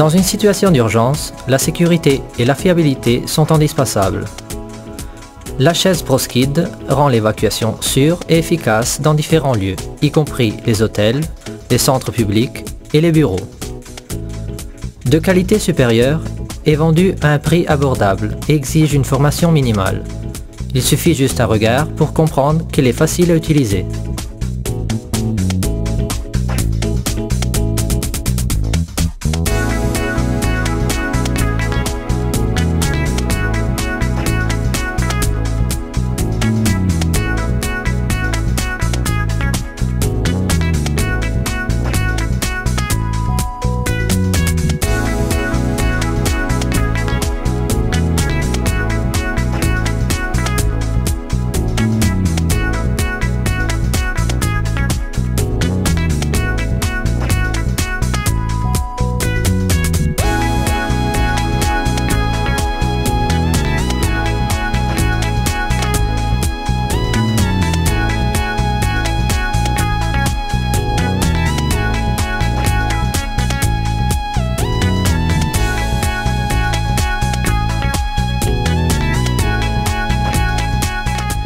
Dans une situation d'urgence, la sécurité et la fiabilité sont indispensables. La chaise ProSkid rend l'évacuation sûre et efficace dans différents lieux, y compris les hôtels, les centres publics et les bureaux. De qualité supérieure, est vendue à un prix abordable et exige une formation minimale. Il suffit juste un regard pour comprendre qu'il est facile à utiliser.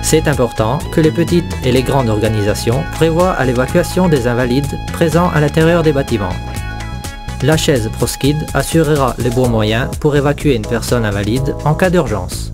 C'est important que les petites et les grandes organisations prévoient à l'évacuation des invalides présents à l'intérieur des bâtiments. La chaise ProSkid assurera les bons moyens pour évacuer une personne invalide en cas d'urgence.